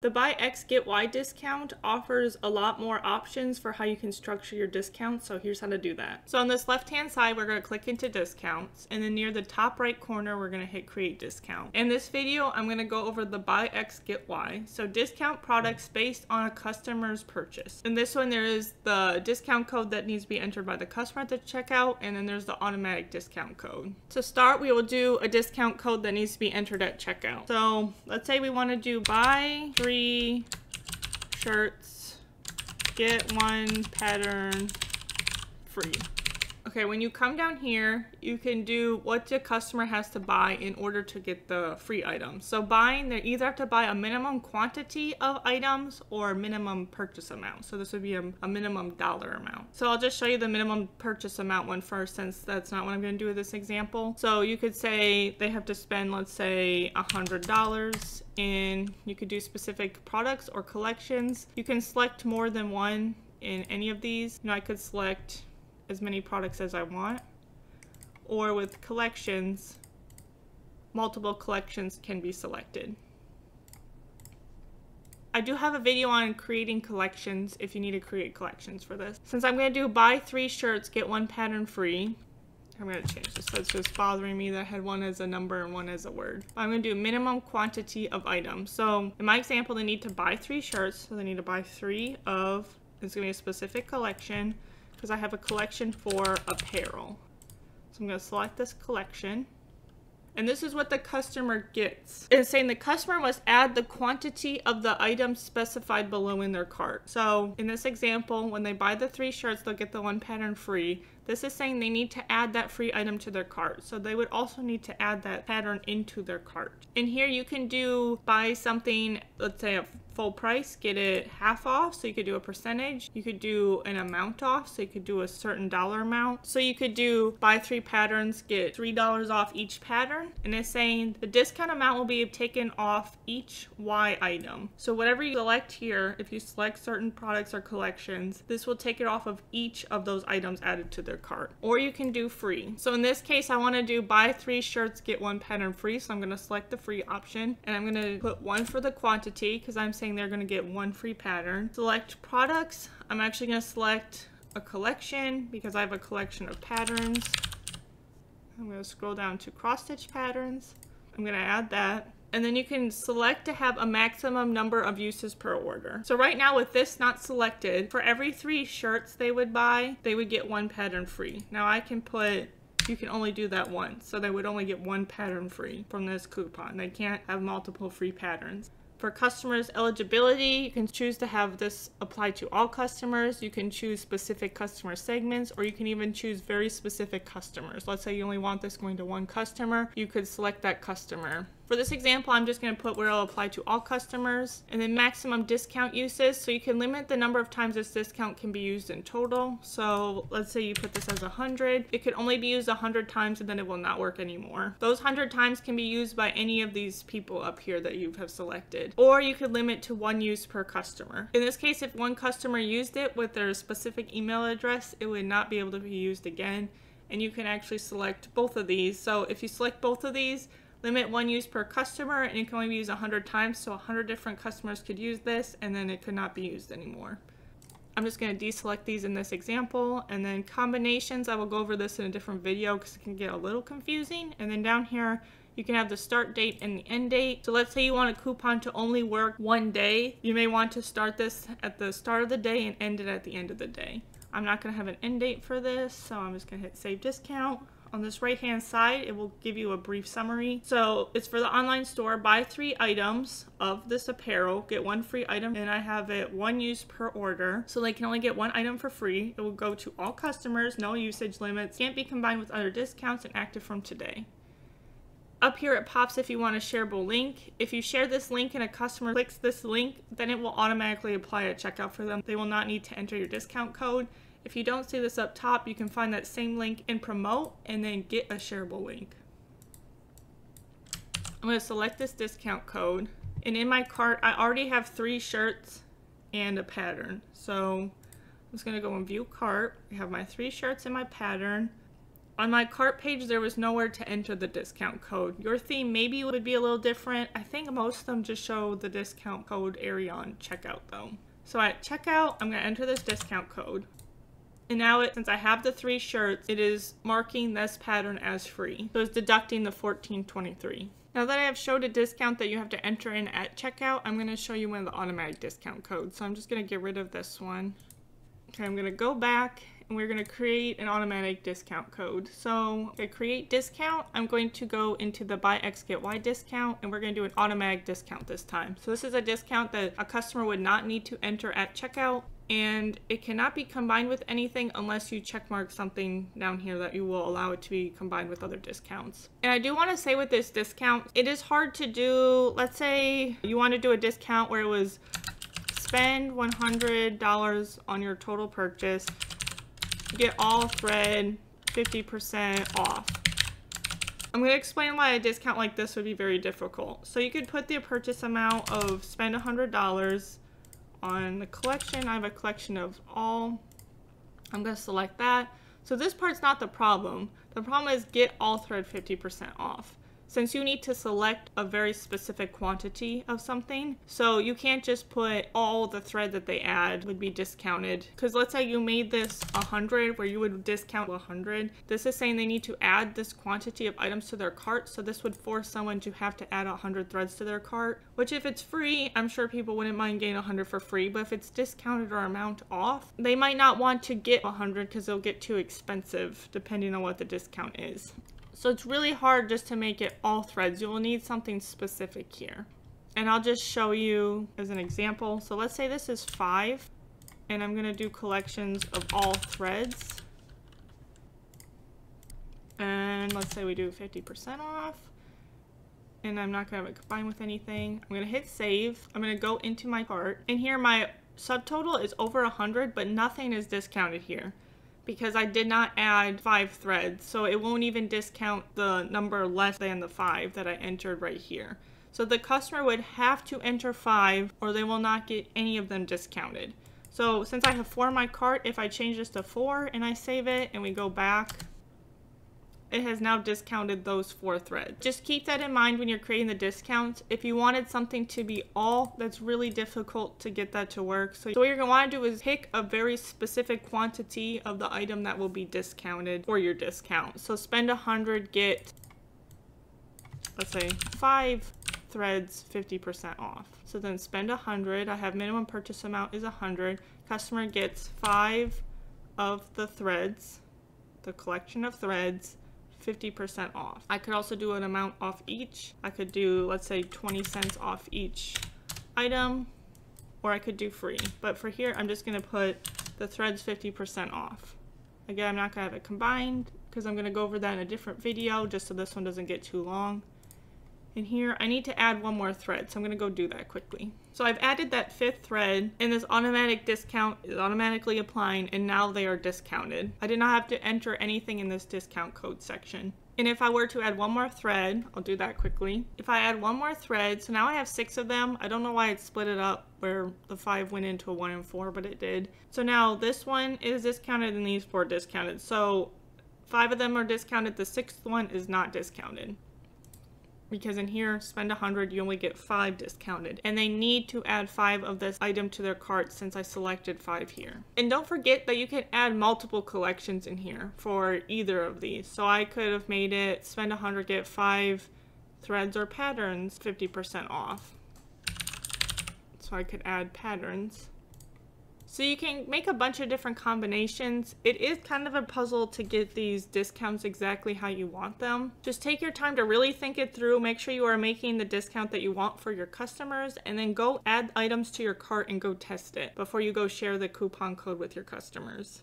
The buy X get Y discount offers a lot more options for how you can structure your discount, So here's how to do that. So on this left hand side, we're going to click into discounts and then near the top right corner, we're going to hit create discount. In this video, I'm going to go over the buy X get Y. So discount products based on a customer's purchase. In this one, there is the discount code that needs to be entered by the customer at the checkout. And then there's the automatic discount code. To start, we will do a discount code that needs to be entered at checkout. So let's say we want to do buy shirts, get one pattern free. Okay, when you come down here, you can do what the customer has to buy in order to get the free item. So buying, they either have to buy a minimum quantity of items or minimum purchase amount. So this would be a, a minimum dollar amount. So I'll just show you the minimum purchase amount one first since that's not what I'm gonna do with this example. So you could say they have to spend, let's say a $100 and you could do specific products or collections. You can select more than one in any of these. You know, I could select as many products as I want. Or with collections, multiple collections can be selected. I do have a video on creating collections if you need to create collections for this. Since I'm going to do buy three shirts, get one pattern free, I'm going to change this. That's just bothering me that I had one as a number and one as a word. I'm going to do minimum quantity of items. So in my example, they need to buy three shirts. So they need to buy three of, it's going to be a specific collection because I have a collection for apparel. So I'm going to select this collection. And this is what the customer gets. It's saying the customer must add the quantity of the items specified below in their cart. So in this example, when they buy the three shirts, they'll get the one pattern free. This is saying they need to add that free item to their cart. So they would also need to add that pattern into their cart. And here, you can do buy something, let's say a full price, get it half off. So you could do a percentage. You could do an amount off. So you could do a certain dollar amount. So you could do buy three patterns, get $3 off each pattern. And it's saying the discount amount will be taken off each Y item. So whatever you select here, if you select certain products or collections, this will take it off of each of those items added to their cart. Or you can do free. So in this case, I want to do buy three shirts, get one pattern free. So I'm going to select the free option and I'm going to put one for the quantity because I'm saying saying they're going to get one free pattern. Select products. I'm actually going to select a collection because I have a collection of patterns. I'm going to scroll down to cross stitch patterns. I'm going to add that. And then you can select to have a maximum number of uses per order. So right now with this not selected, for every three shirts they would buy, they would get one pattern free. Now I can put you can only do that once. So they would only get one pattern free from this coupon. They can't have multiple free patterns. For customers eligibility, you can choose to have this apply to all customers. You can choose specific customer segments, or you can even choose very specific customers. Let's say you only want this going to one customer. You could select that customer. For this example, I'm just going to put where it'll apply to all customers and then maximum discount uses. So you can limit the number of times this discount can be used in total. So let's say you put this as 100. It can only be used 100 times and then it will not work anymore. Those 100 times can be used by any of these people up here that you have selected. Or you could limit to one use per customer. In this case, if one customer used it with their specific email address, it would not be able to be used again. And you can actually select both of these. So if you select both of these, Limit one use per customer and it can only be used 100 times so 100 different customers could use this and then it could not be used anymore. I'm just going to deselect these in this example and then combinations I will go over this in a different video because it can get a little confusing and then down here you can have the start date and the end date. So let's say you want a coupon to only work one day. You may want to start this at the start of the day and end it at the end of the day. I'm not going to have an end date for this, so I'm just going to hit save discount. On this right hand side, it will give you a brief summary. So it's for the online store. Buy three items of this apparel, get one free item, and I have it one use per order. So they can only get one item for free. It will go to all customers, no usage limits, can't be combined with other discounts, and active from today. Up here it pops if you want a shareable link. If you share this link and a customer clicks this link, then it will automatically apply a checkout for them. They will not need to enter your discount code. If you don't see this up top, you can find that same link in promote and then get a shareable link. I'm going to select this discount code and in my cart I already have three shirts and a pattern. So I'm just going to go and view cart. I have my three shirts and my pattern. On my cart page, there was nowhere to enter the discount code. Your theme maybe would be a little different. I think most of them just show the discount code area on checkout though. So at checkout, I'm gonna enter this discount code. And now, it, since I have the three shirts, it is marking this pattern as free. So it's deducting the 14.23. Now that I have showed a discount that you have to enter in at checkout, I'm going to show you one of the automatic discount codes. So I'm just going to get rid of this one. Okay, I'm going to go back and we're going to create an automatic discount code. So to create discount, I'm going to go into the buy X get Y discount and we're going to do an automatic discount this time. So this is a discount that a customer would not need to enter at checkout and it cannot be combined with anything unless you checkmark something down here that you will allow it to be combined with other discounts. And I do want to say with this discount, it is hard to do, let's say you want to do a discount where it was spend $100 on your total purchase, get all thread 50% off. I'm going to explain why a discount like this would be very difficult. So you could put the purchase amount of spend $100 on the collection. I have a collection of all. I'm going to select that. So this part's not the problem. The problem is get all thread 50% off since you need to select a very specific quantity of something. So you can't just put all the thread that they add would be discounted. Because let's say you made this 100 where you would discount 100. This is saying they need to add this quantity of items to their cart. So this would force someone to have to add 100 threads to their cart. Which if it's free, I'm sure people wouldn't mind getting 100 for free. But if it's discounted or amount off, they might not want to get 100 because they'll get too expensive depending on what the discount is. So it's really hard just to make it all threads. You will need something specific here. And I'll just show you as an example. So let's say this is five and I'm gonna do collections of all threads. And let's say we do 50% off and I'm not gonna have it combined with anything. I'm gonna hit save. I'm gonna go into my cart and here my subtotal is over 100 but nothing is discounted here because I did not add five threads, so it won't even discount the number less than the five that I entered right here. So the customer would have to enter five or they will not get any of them discounted. So since I have four in my cart, if I change this to four and I save it and we go back, it has now discounted those four threads. Just keep that in mind when you're creating the discounts. If you wanted something to be all, that's really difficult to get that to work. So, so what you're gonna wanna do is pick a very specific quantity of the item that will be discounted for your discount. So spend a 100, get, let's say five threads 50% off. So then spend a 100, I have minimum purchase amount is a 100. Customer gets five of the threads, the collection of threads, 50% off. I could also do an amount off each. I could do, let's say 20 cents off each item, or I could do free. But for here, I'm just gonna put the threads 50% off. Again, I'm not gonna have it combined because I'm gonna go over that in a different video just so this one doesn't get too long. And here I need to add one more thread, so I'm gonna go do that quickly. So I've added that fifth thread and this automatic discount is automatically applying and now they are discounted. I did not have to enter anything in this discount code section. And if I were to add one more thread, I'll do that quickly. If I add one more thread, so now I have six of them. I don't know why it split it up where the five went into a one and four, but it did. So now this one is discounted and these four discounted. So five of them are discounted. The sixth one is not discounted because in here spend 100 you only get 5 discounted and they need to add 5 of this item to their cart since I selected 5 here. And don't forget that you can add multiple collections in here for either of these. So I could have made it spend 100 get 5 threads or patterns 50% off. So I could add patterns. So you can make a bunch of different combinations. It is kind of a puzzle to get these discounts exactly how you want them. Just take your time to really think it through. Make sure you are making the discount that you want for your customers and then go add items to your cart and go test it before you go share the coupon code with your customers.